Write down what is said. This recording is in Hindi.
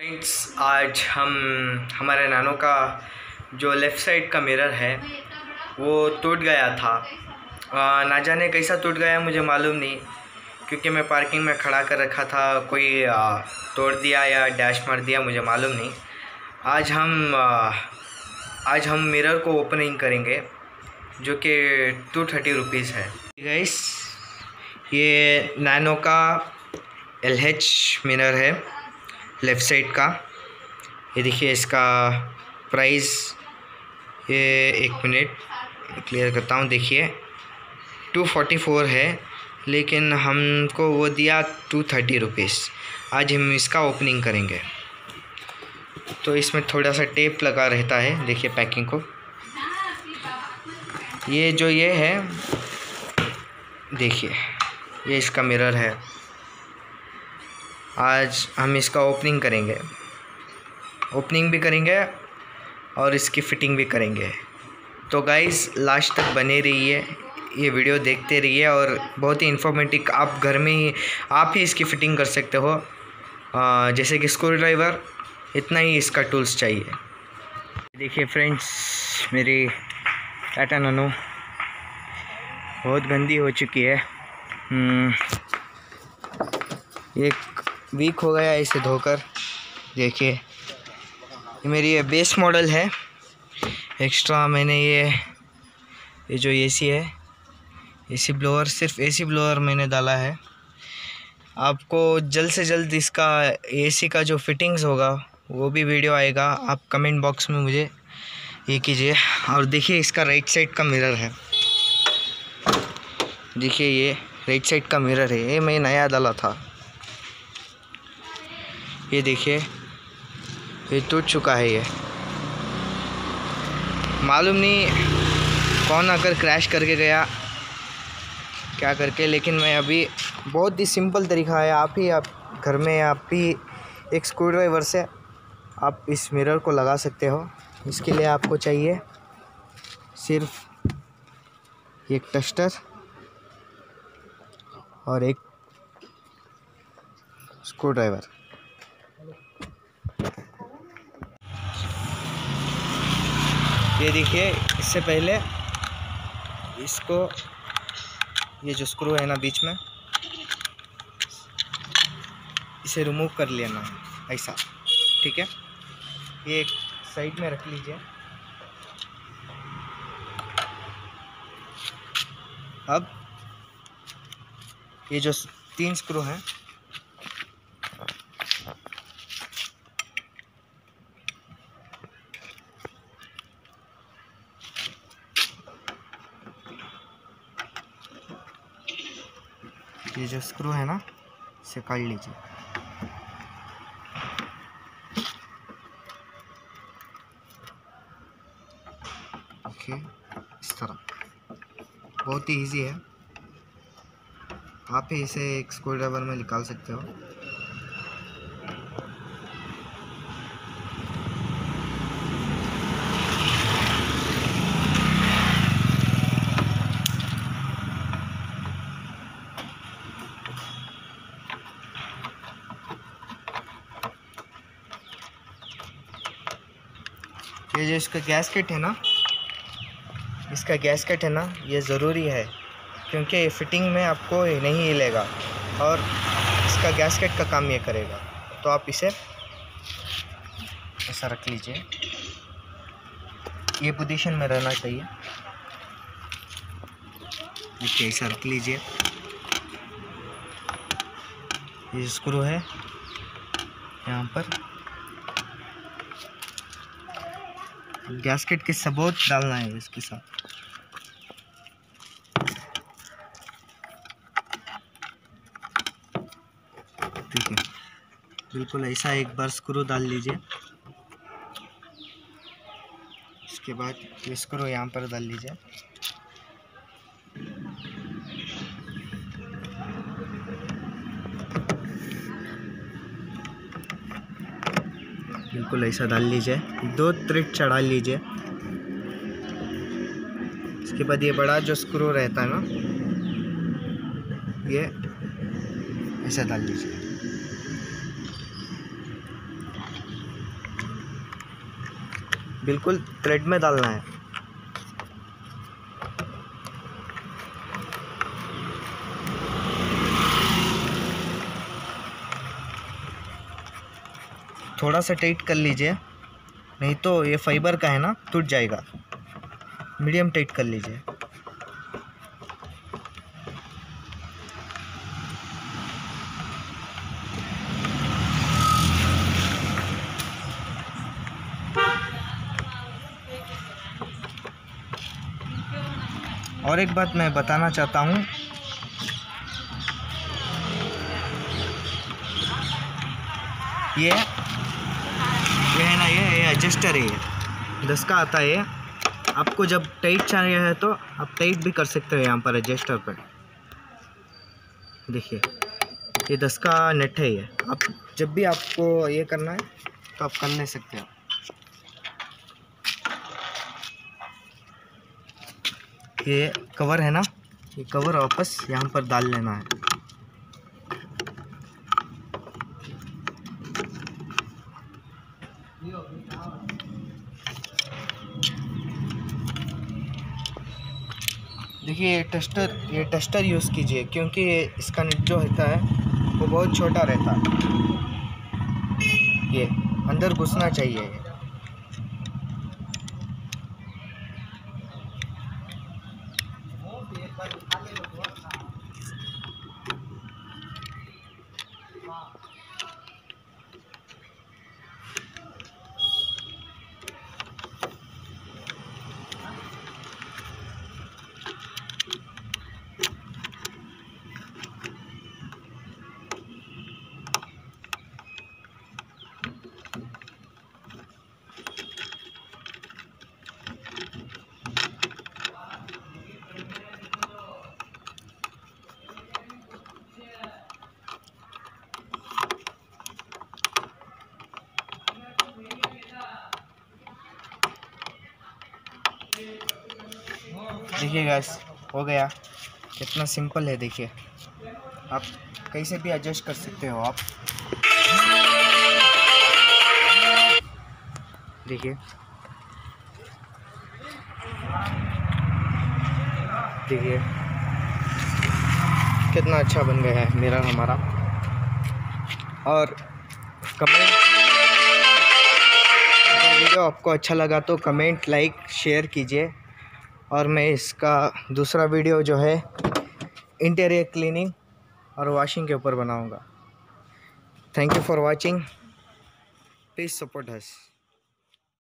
फ्रेंड्स आज हम हमारे नानों का जो लेफ़्ट साइड का मिरर है वो टूट गया था। आ, ना जाने कैसा टूट गया मुझे मालूम नहीं। क्योंकि मैं पार्किंग में खड़ा कर रखा था कोई आ, तोड़ दिया या डैश मार दिया मुझे मालूम नहीं। आज हम आ, आज हम मिरर को ओपनिंग करेंगे जो कि टू थर्टी रुपीज़ है। गाइस ये नैनो का एल एच मिरर है। लेफ़्ट साइड का। ये देखिए इसका प्राइस ये एक मिनट क्लियर करता हूँ, देखिए। टू फोर्टी फोर है, लेकिन हमको वो दिया टू थर्टी रुपीज़ आज हम इसका ओपनिंग करेंगे। तो इसमें थोड़ा सा टेप लगा रहता है, देखिए पैकिंग को। ये जो ये है, देखिए, ये इसका मिरर है। आज हम इसका ओपनिंग करेंगे। ओपनिंग भी करेंगे और इसकी फ़िटिंग भी करेंगे। तो गाइस लास्ट तक बने रहिए ये वीडियो देखते रहिए और बहुत ही इन्फॉर्मेटिव आप घर में ही आप ही इसकी फ़िटिंग कर सकते हो। आ, जैसे कि स्क्रू ड्राइवर इतना ही इसका टूल्स चाहिए। देखिए फ्रेंड्स मेरी टाटा ननो बहुत गंदी हो चुकी है। हम्म, एक वीक हो गया इसे धोकर। देखिए मेरी ये बेस मॉडल है। एक्स्ट्रा मैंने ये ये जो एसी है एसी ब्लोअर सिर्फ़ एसी ब्लोअर मैंने डाला है। आपको जल्द से जल्द इसका एसी का जो फिटिंग्स होगा, वो भी वीडियो आएगा। आप कमेंट बॉक्स में मुझे ये कीजिए। और देखिए, इसका राइट साइड का मिरर है। देखिए, ये राइट साइड का मिरर है। ये मैं नया डाला था। ये देखिए, ये टूट चुका है ये। मालूम नहीं कौन आकर क्रैश करके गया, क्या करके, लेकिन मैं अभी बहुत ही सिंपल तरीका है। आप ही, आप घर में, आप ही एक स्क्रू ड्राइवर से आप इस मिरर को लगा सकते हो। इसके लिए आपको चाहिए सिर्फ़ एक टस्टर और एक स्क्रू ड्राइवर ये देखिए, इससे पहले इसको, ये जो स्क्रू है ना बीच में, इसे रिमूव कर लेना है, ऐसा, ठीक है? ये एक साइड में रख लीजिए। अब ये जो तीन स्क्रू हैं ये जो स्क्रू है ना, इसे काट लीजिए। ओके, इस तरह। बहुत ही इजी है। आप ही इसे एक स्क्रू ड्राइवर में निकाल सकते हो। ये जो इसका गैसकेट है ना, इसका गैसकेट है ना, ये ज़रूरी है, क्योंकि फिटिंग में आपको नहीं हिलेगा और इसका गैसकेट का काम ये करेगा। तो आप इसे ऐसा रख लीजिए। ये पोजीशन में रहना चाहिए। देखिए, ऐसा रख लीजिए। ये स्क्रू है, यहाँ पर गैसकेट के सबूत डालना है इसके साथ। ठीक है। बिल्कुल ऐसा एक बार स्क्रू डाल लीजिए। इसके बाद ये स्क्रू यहाँ पर डाल लीजिए। बिल्कुल ऐसा डाल लीजिए। दो त्रिट चढ़ा लीजिए। इसके बाद ये बड़ा जो स्क्रू रहता है ना, ये ऐसा डाल लीजिए बिल्कुल थ्रेड में डालना है। थोड़ा सा टाइट कर लीजिए। नहीं तो ये फाइबर का है ना, टूट जाएगा। मीडियम टाइट कर लीजिए। और एक बात मैं बताना चाहता हूँ। ये एडजस्टर है ये दस का आता है। आपको जब टाइट चाहिए है तो आप टाइट भी कर सकते हो यहाँ पर एडजस्टर पर देखिए, ये दस का नेट है ये। आप जब भी आपको ये करना है तो आप कर ले सकते हो। ये कवर है ना? ये कवर वापस यहाँ पर डाल लेना है। देखिए, ये टेस्टर ये टेस्टर यूज़ कीजिए, क्योंकि इसका नेट जो होता है, वो बहुत छोटा रहता है। ये, अंदर घुसना चाहिए। देखिए गैस हो गया। कितना सिंपल है, देखिए। आप कैसे भी एडजस्ट कर सकते हो आप। देखिए। देखिए। कितना अच्छा बन गया है मेरा हमारा। और कमेंट वीडियो आपको अच्छा लगा तो कमेंट लाइक शेयर कीजिए। और मैं इसका दूसरा वीडियो जो है इंटीरियर क्लीनिंग और वॉशिंग के ऊपर बनाऊँगा। Thank you for watching please support us